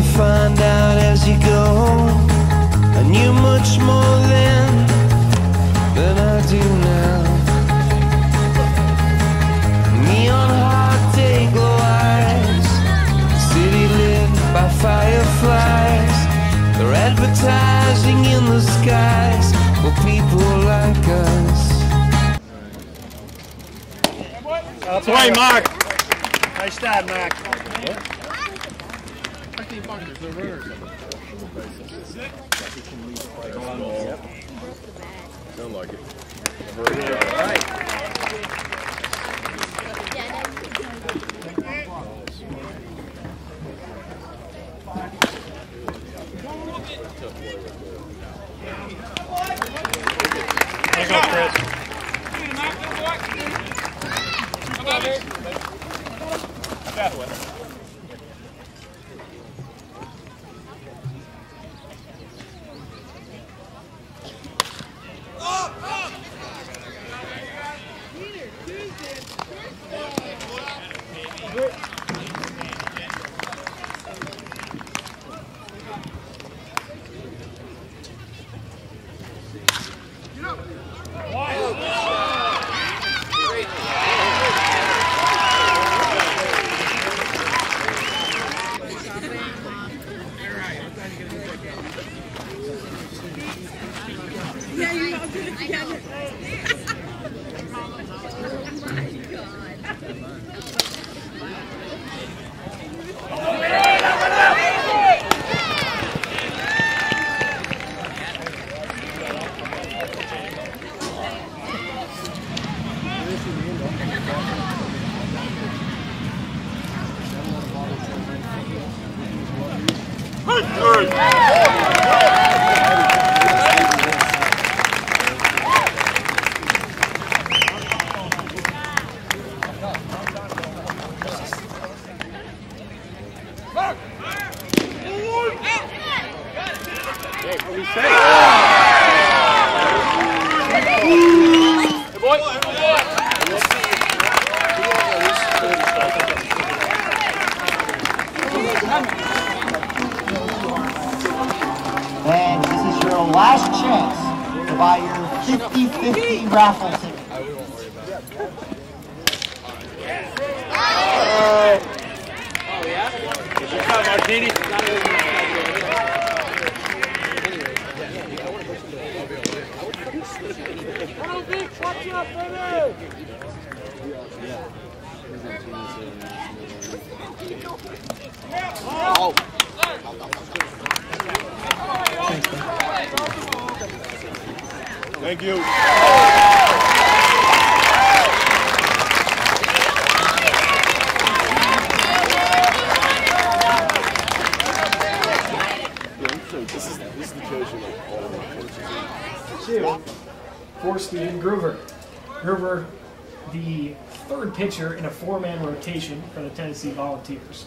find out as you go. I knew much more then than I do now. Neon heart, day glow eyes, city lit by fireflies. They're advertising in the skies for people like us. That's right, Mark. Nice start, Mark. Sound like it. There you go, Chris. And this is your last chance to buy your 50-50 raffle ticket. Thank you. This is this is the coach of like all of my coaches. two for Steven Gruver. Gruver, the third pitcher in a four-man rotation for the Tennessee Volunteers.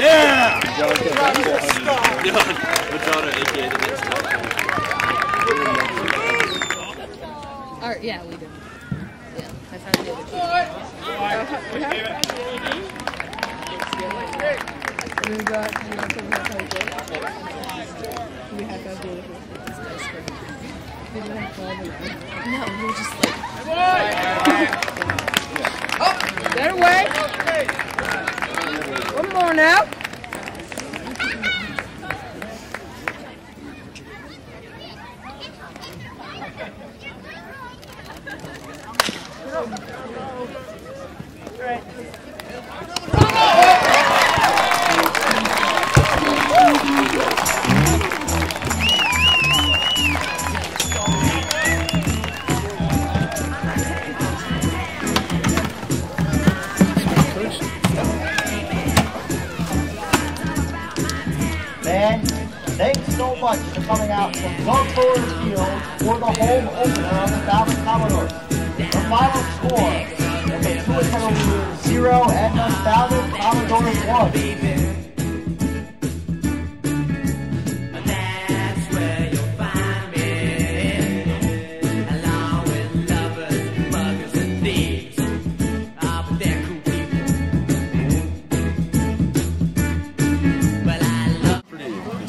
Yeah. Or, yeah, we do. Yeah, that's how we do it. We got, you know, something that's how we do it. We have to do. We didn't have to all. No, we were just like. oh, get away. Come on now. Get North Fuller Field for the home opener on the Falmouth Commodores. The final score is a two penalty zero and the Falmouth Commodores one.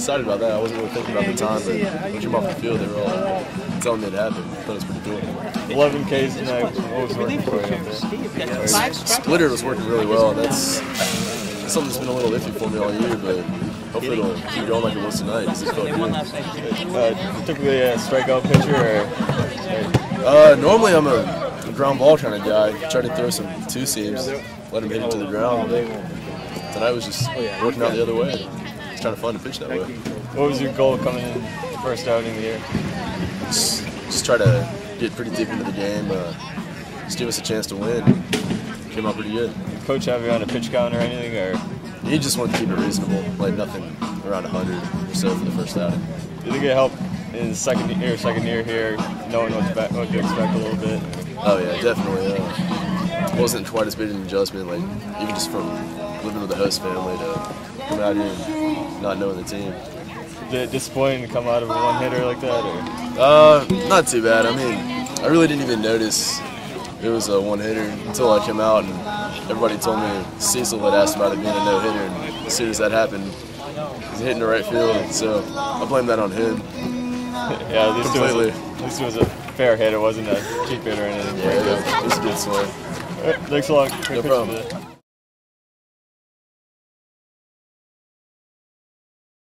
Excited about that. I wasn't really thinking about the time, but when came off the field, they were all telling me it happened. I thought it was pretty cool. 11 Ks tonight. What was working for you? Splitter was working really well. That's something that's been a little iffy for me all year, but hopefully it'll keep going like it was tonight. It felt good. Uh, typically a strikeout pitcher or Uh, normally I'm a ground ball kind of guy. Try to throw some two seams, let him hit it to the ground. But tonight was just working out the other way. It's kind of fun to pitch that way. what was your goal coming in first outing of the year? Just, just try to get pretty deep into the game. Uh, just give us a chance to win. Came out pretty good. Did coach have you on a pitch count or anything or He just wanted to keep it reasonable, like nothing around 100 or so for the first outing. do you think it helped in the second year second year here knowing what to, what to expect a little bit? Oh yeah, definitely. Uh, wasn't quite as big an adjustment, like even just from living with the host family to come out here and not knowing the team. Is it disappointing to come out of a one hitter like that or Uh, not too bad. I mean, I really didn't even notice it was a one hitter until I came out and everybody told me Cecil had asked about it being a no hitter, and as soon as that happened, he's hitting the right field. So I blame that on him. yeah, at least it was a, Completely. at least it was a fair hit. It wasn't a cheap hit or anything. Yeah, it was, a good swing. All right, thanks a lot. Great No problem.